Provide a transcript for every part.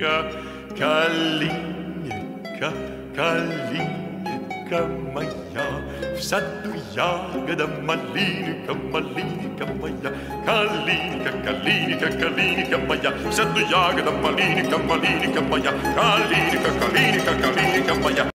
Kalinika, Калиника, Калиника моя, в саду ягода малинка, малинка моя, Калиника, Калиника, Калиника моя, в саду ягода малинка, малинка моя, Калиника, Калиника, Калиника моя.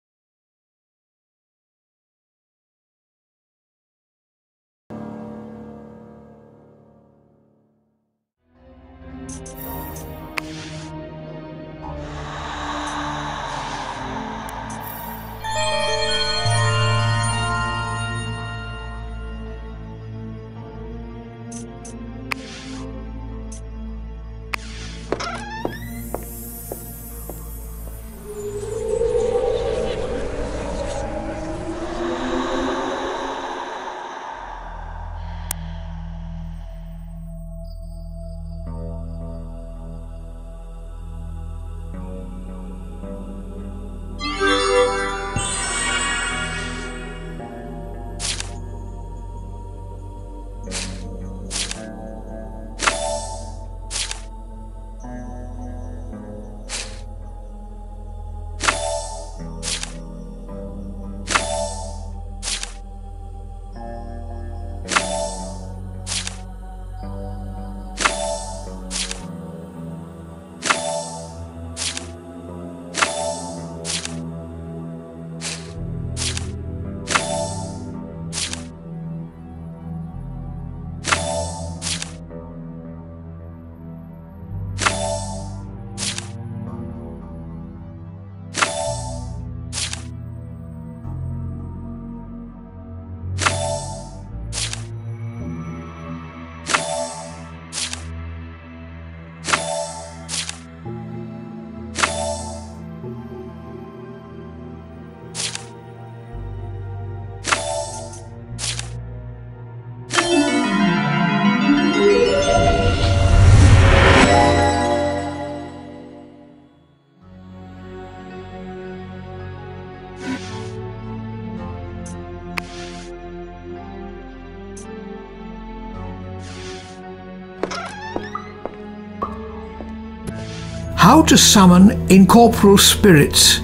How to summon incorporeal spirits.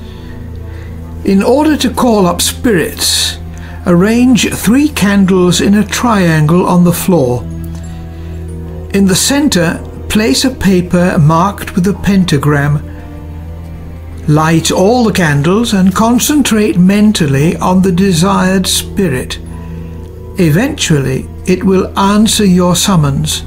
In order to call up spirits, arrange three candles in a triangle on the floor. In the center, place a paper marked with a pentagram. Light all the candles and concentrate mentally on the desired spirit. Eventually, it will answer your summons.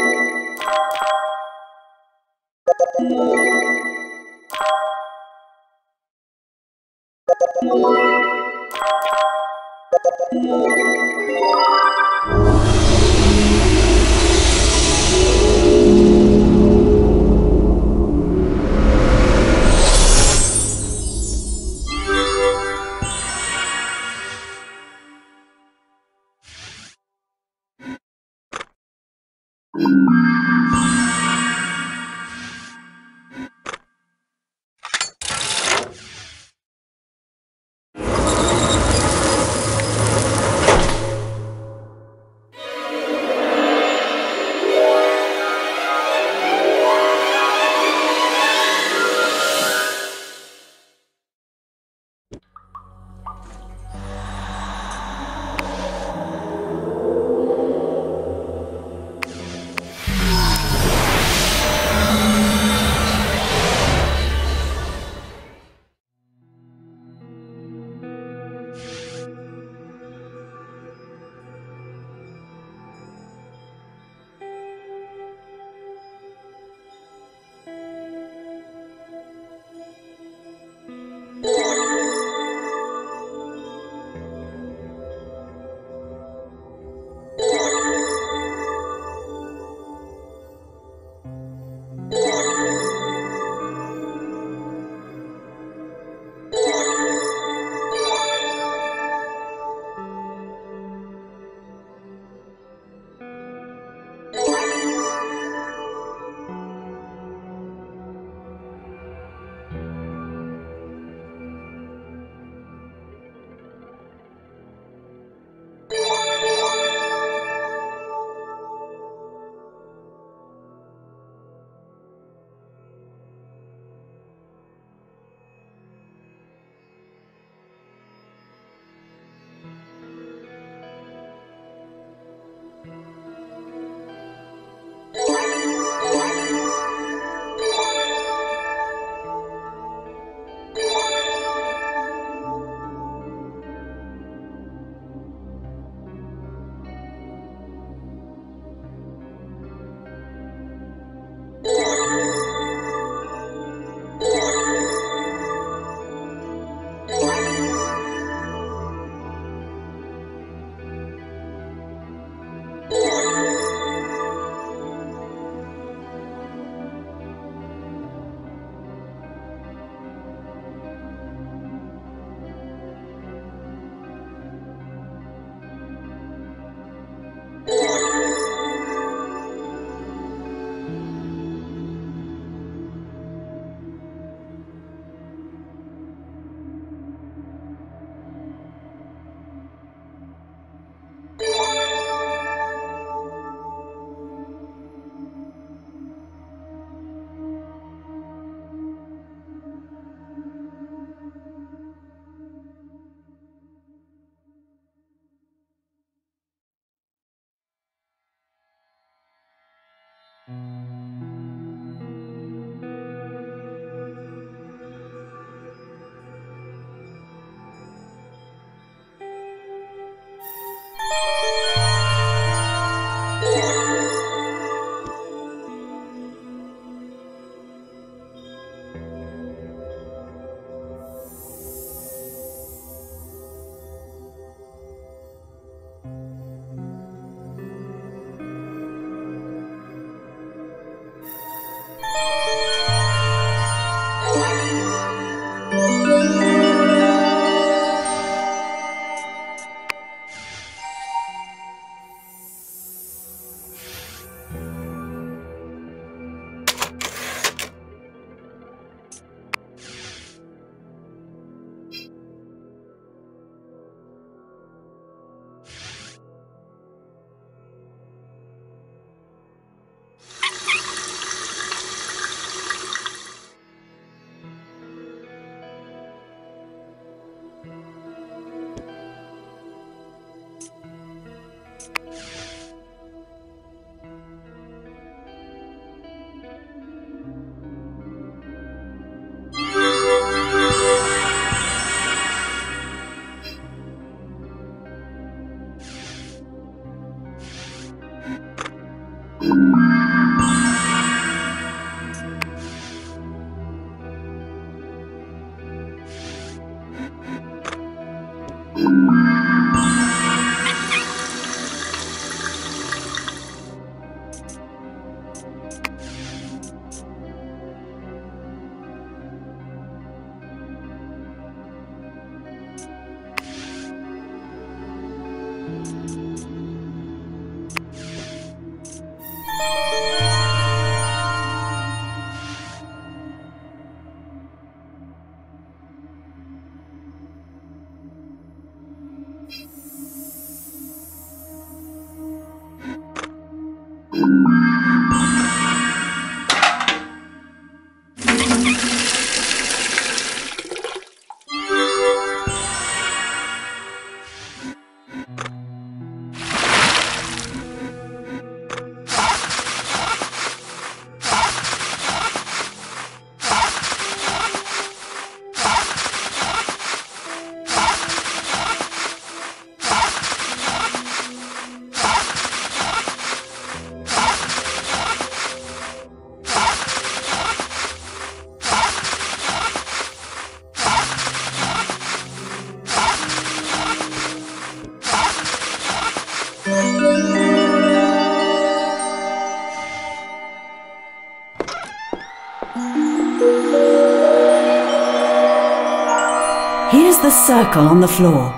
circle on the floor.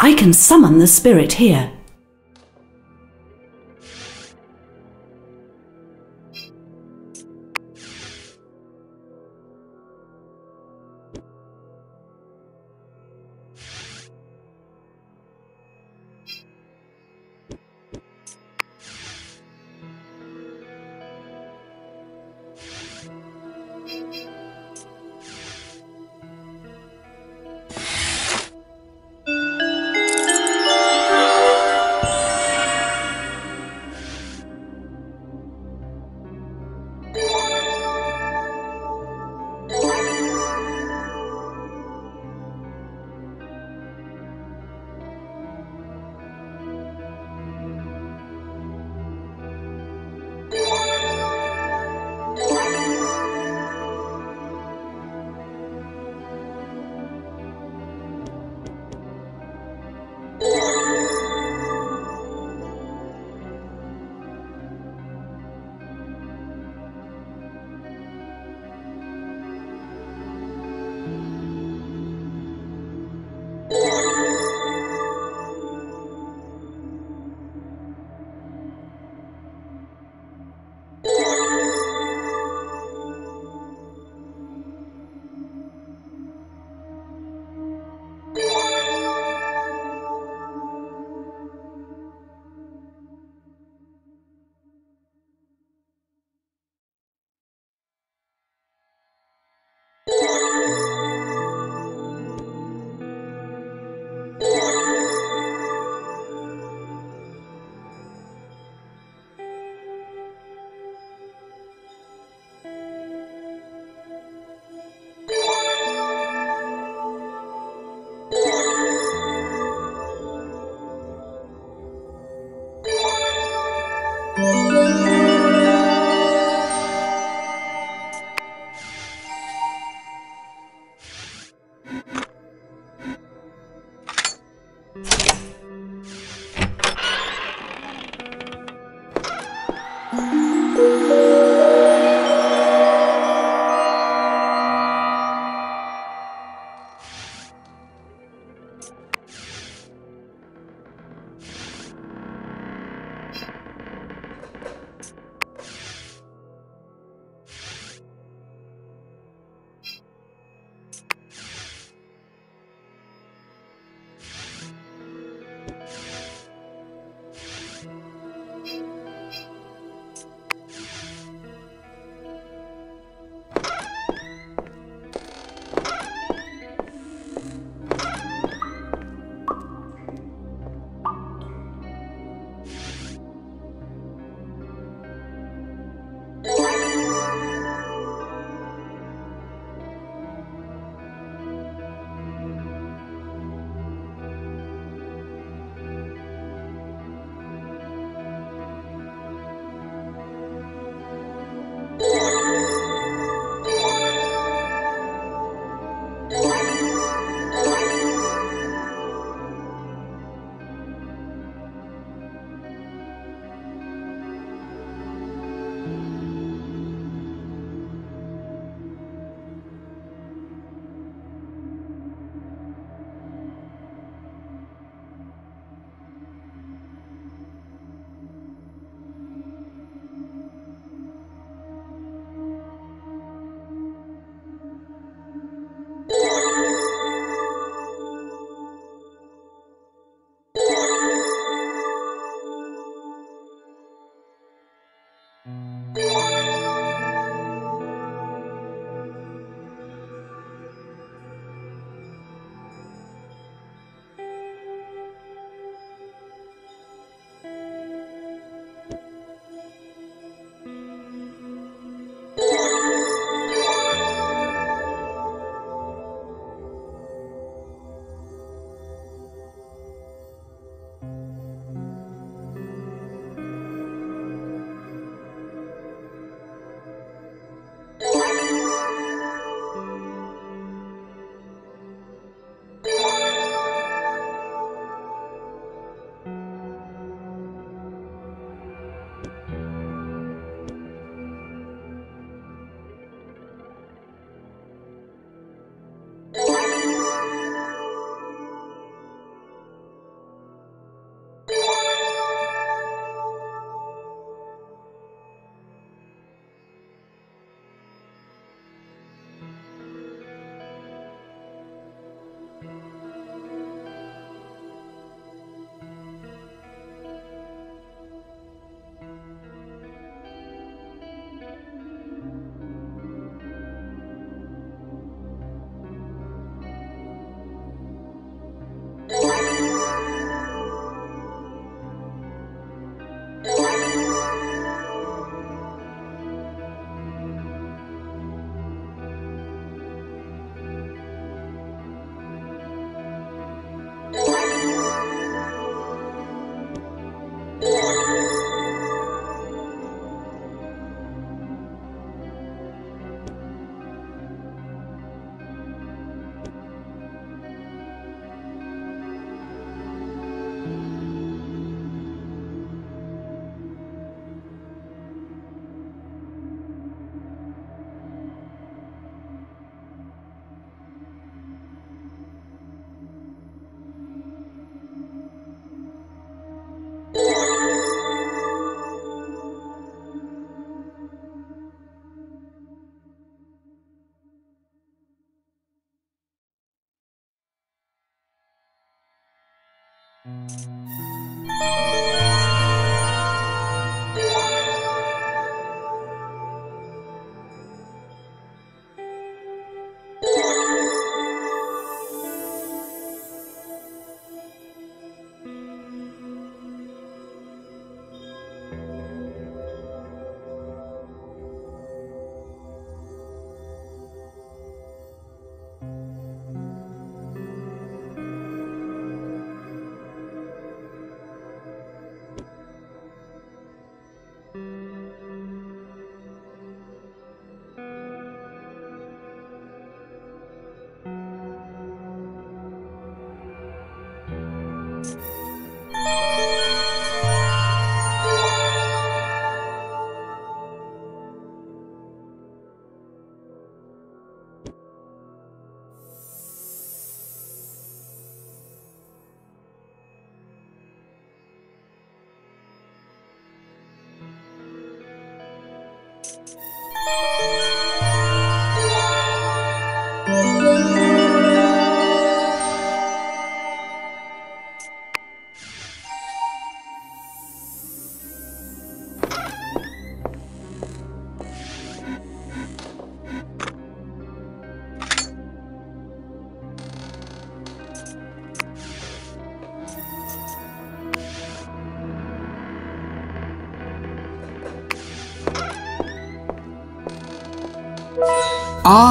I can summon the spirit here.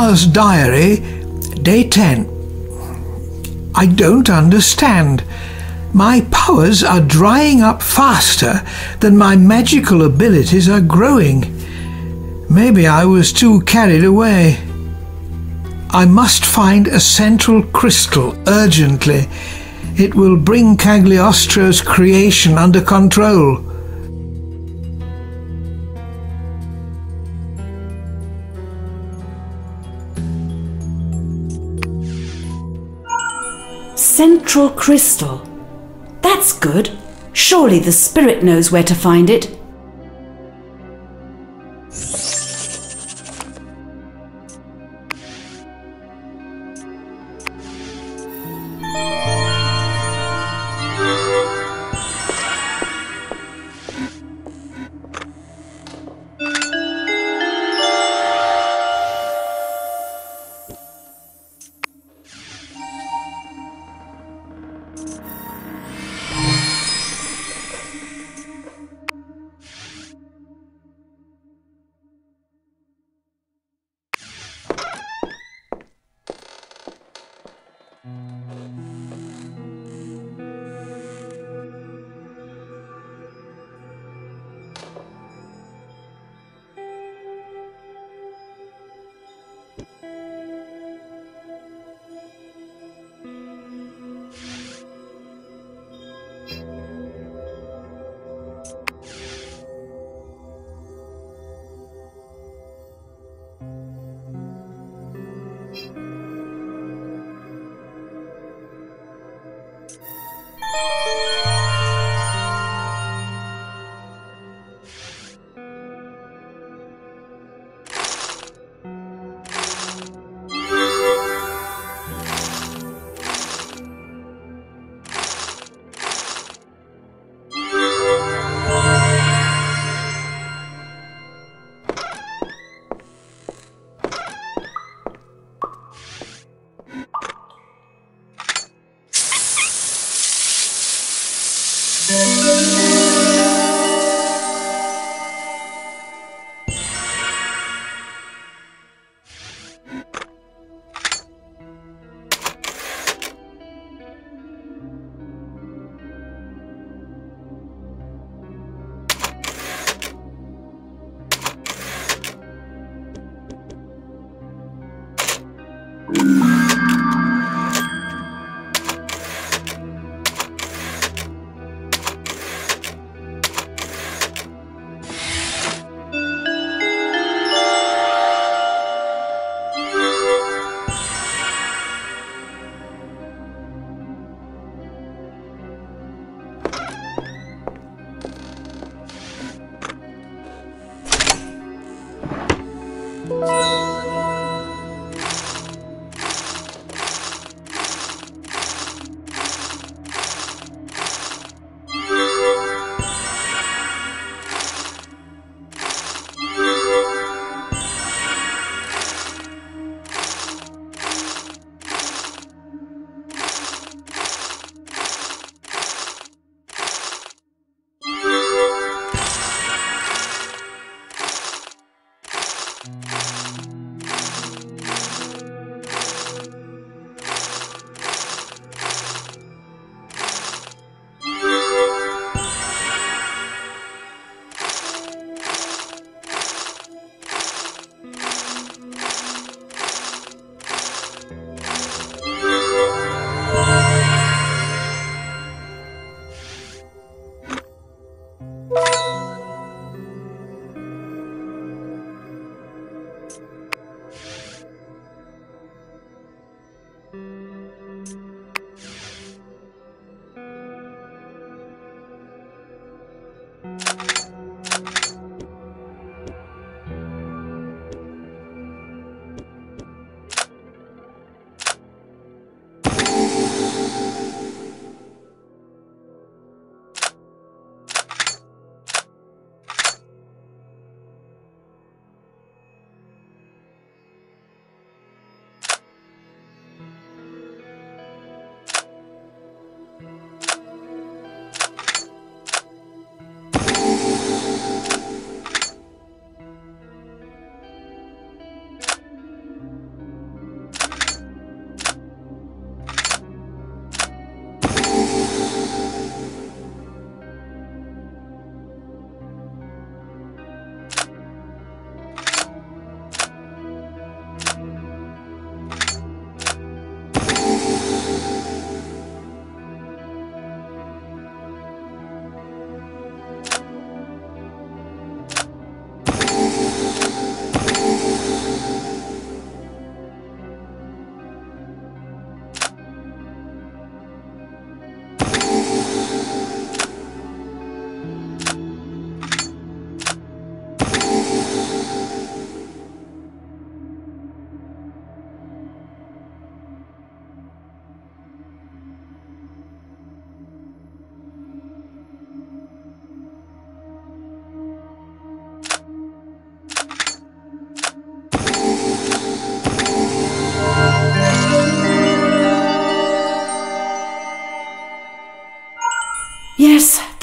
Diary, Day 10. I don't understand. My powers are drying up faster than my magical abilities are growing. Maybe I was too carried away. I must find a central crystal urgently. It will bring Cagliostro's creation under control. Central crystal. That's good. Surely the spirit knows where to find it.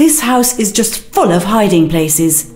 This house is just full of hiding places.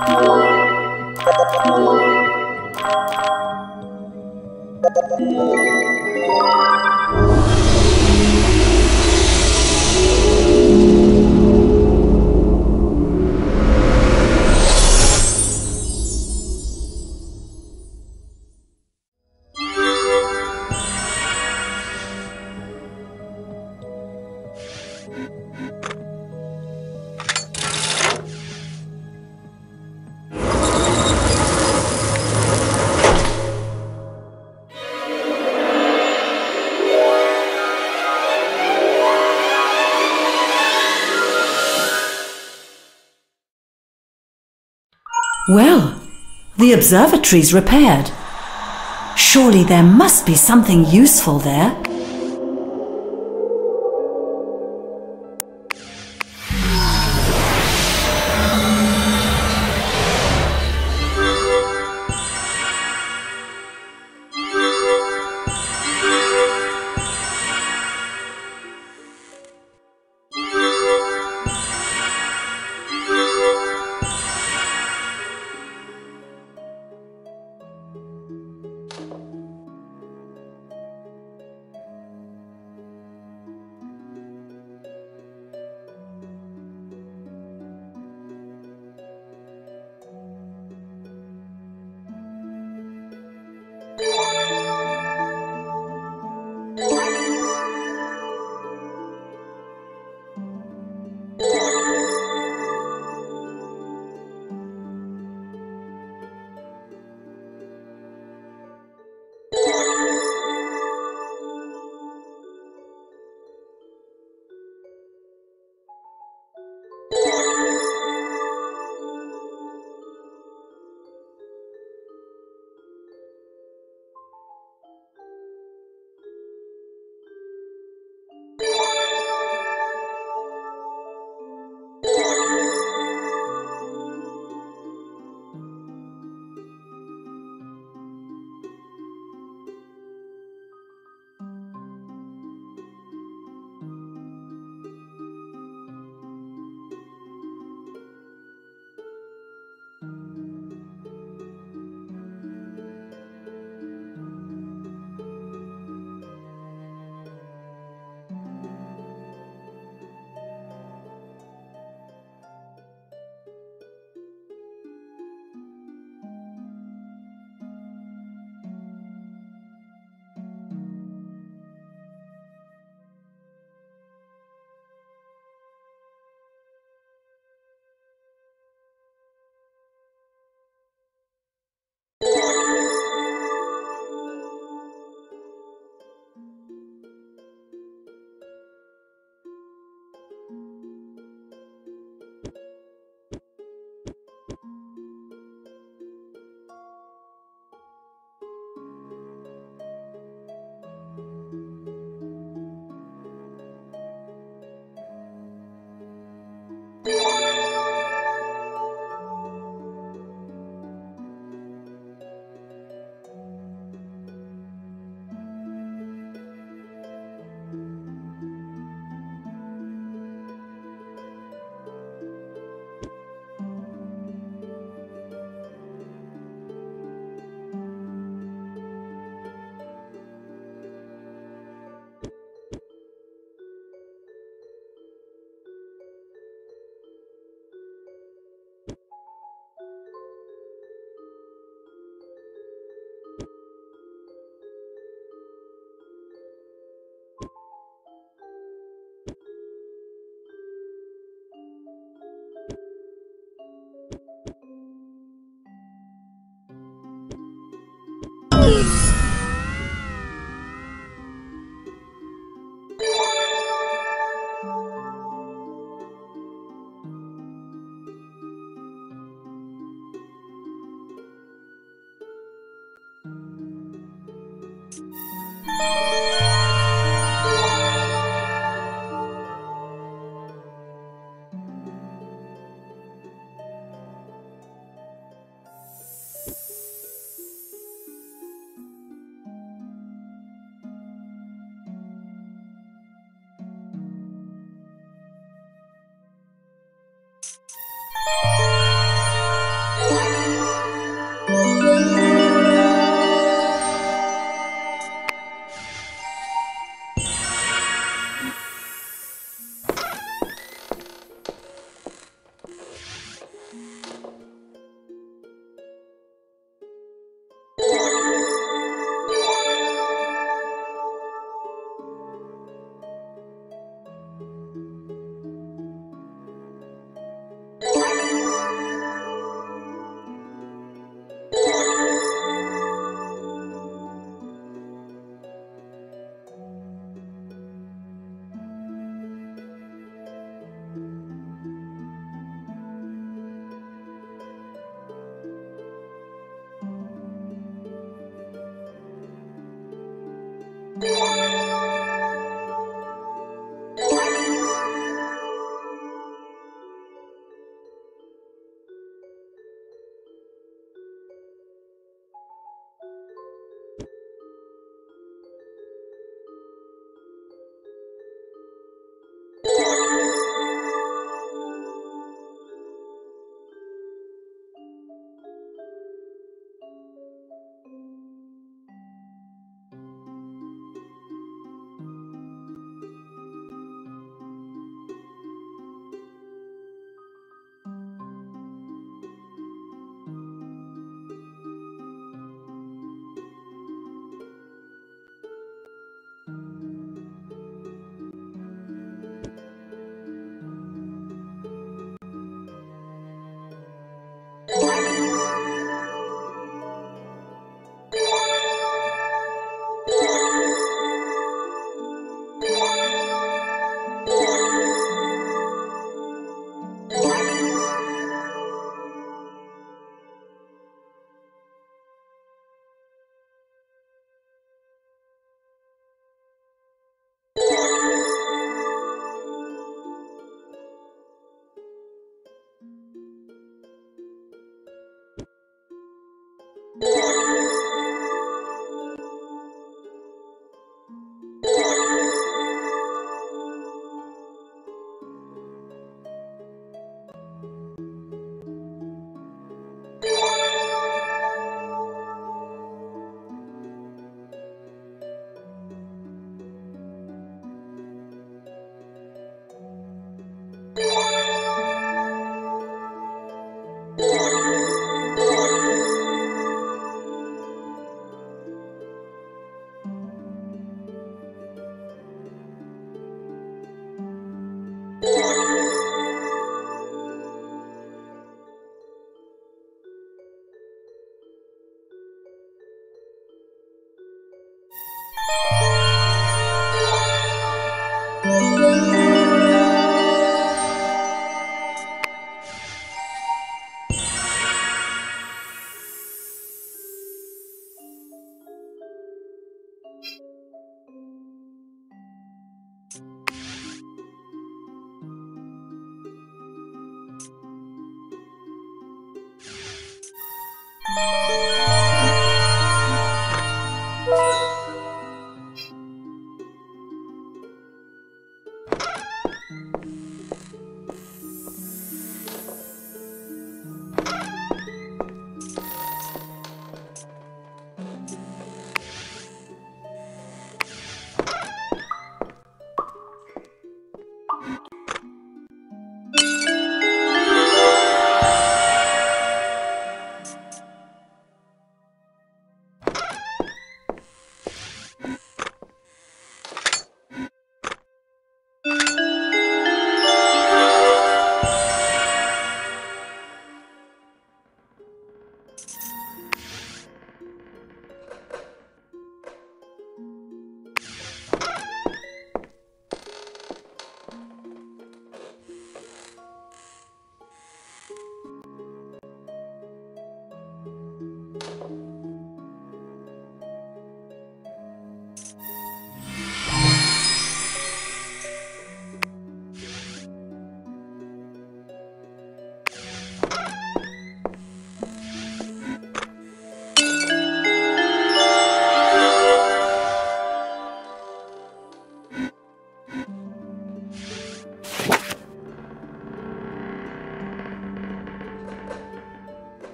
Thank you. The observatory's repaired. Surely there must be something useful there. Please. Bye.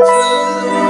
Música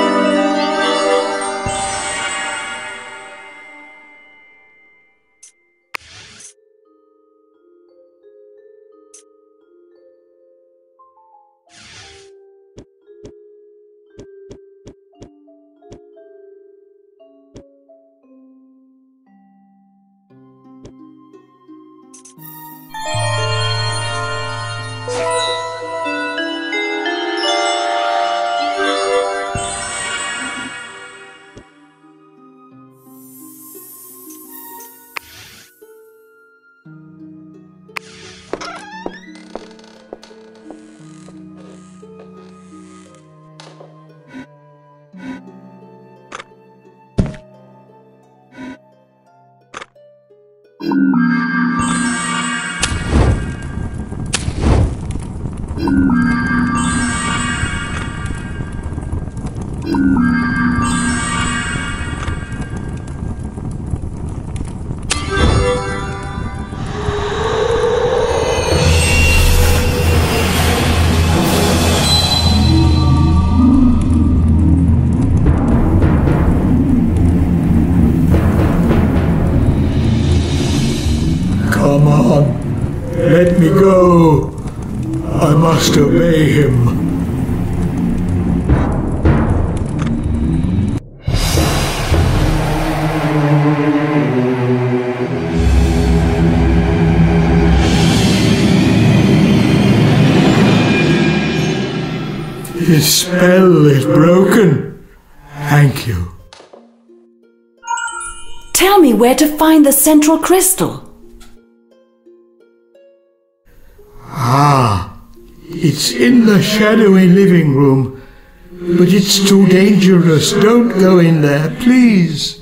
Come on, let me go. I must obey him. Spell is broken. Thank you. Tell me where to find the central crystal. Ah, it's in the shadowy living room. But it's too dangerous. Don't go in there, please.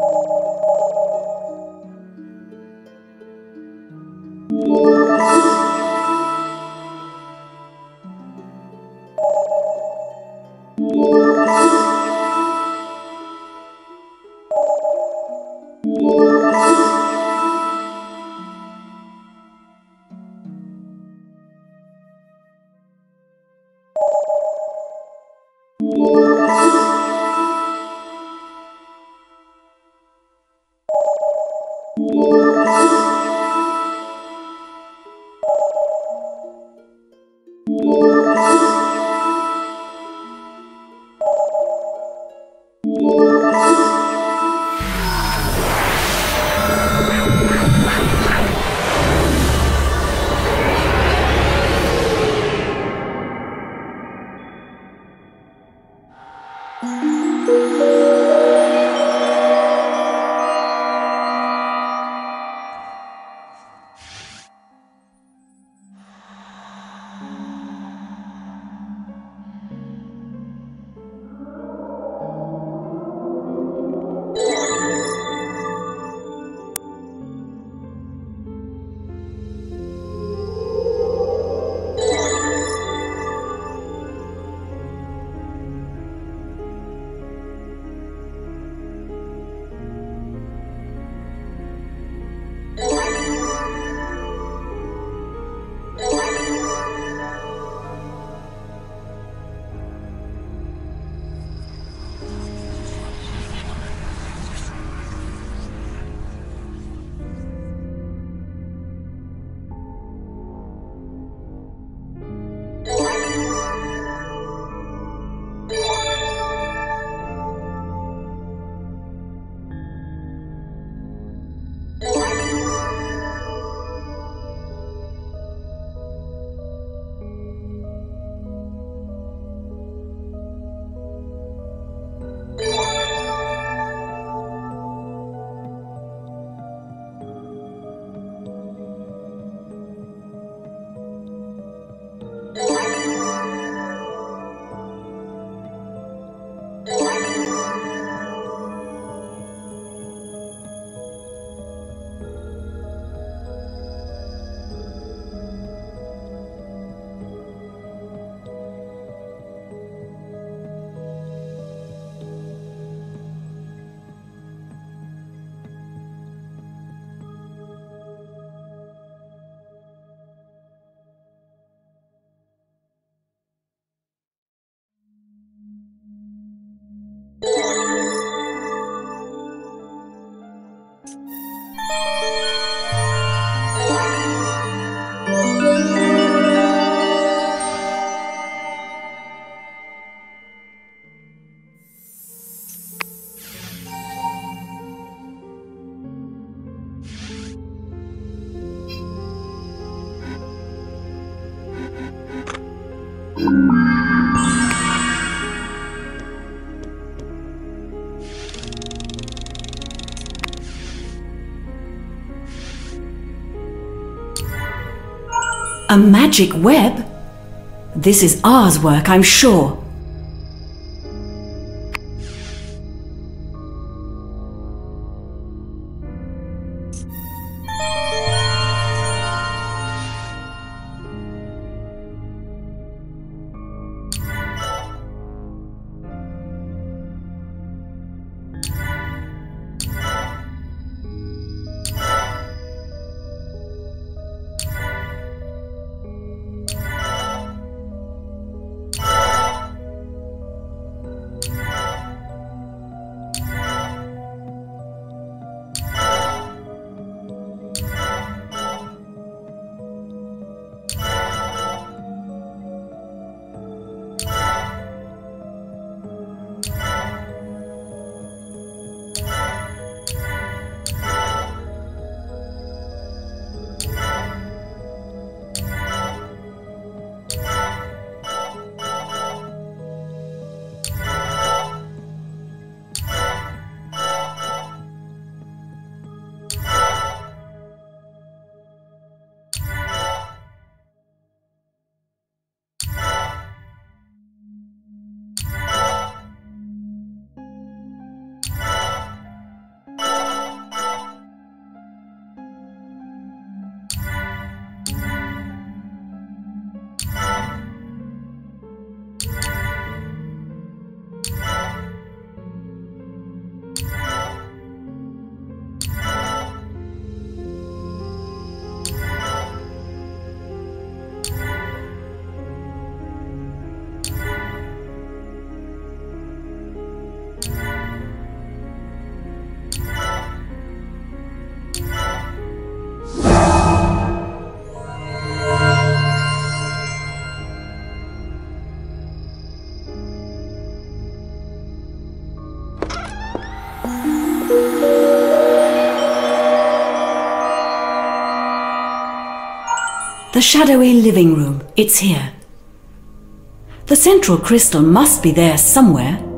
うん。A magic web? This is ours work, I'm sure. The shadowy living room. It's here. The central crystal must be there somewhere.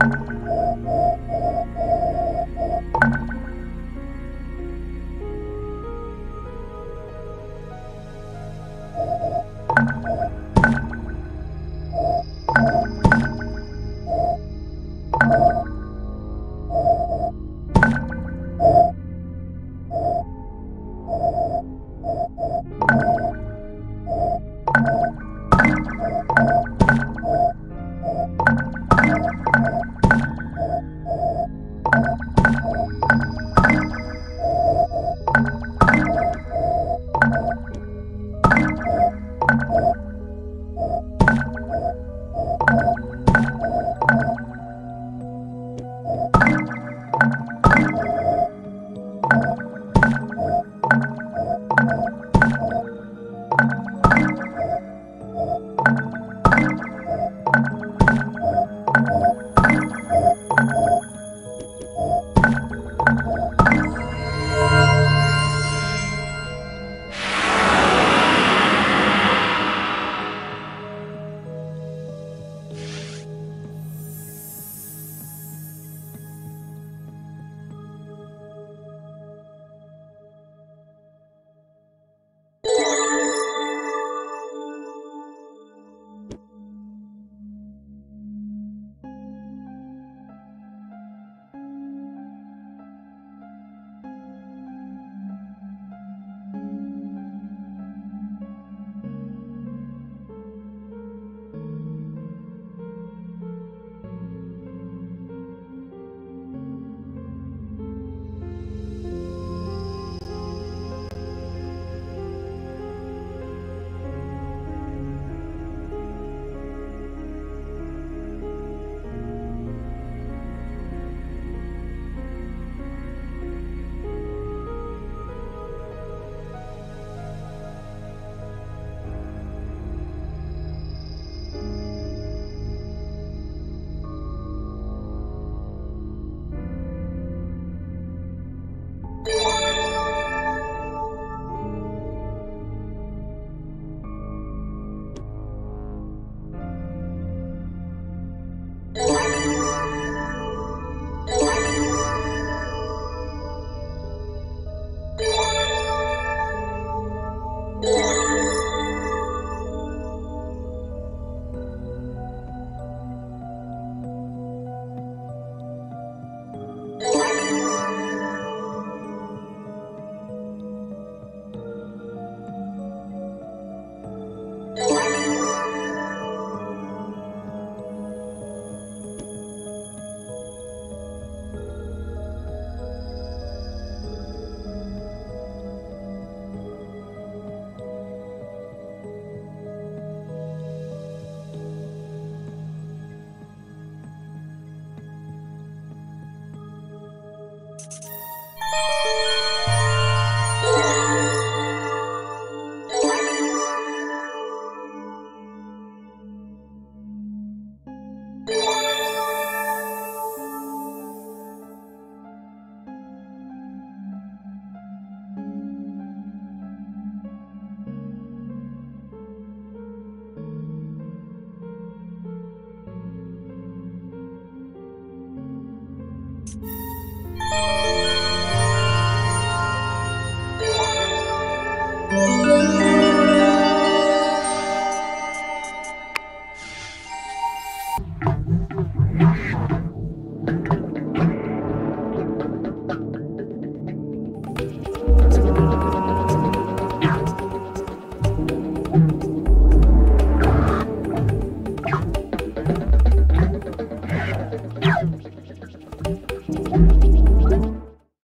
Thank